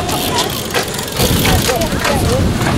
Radio-Canada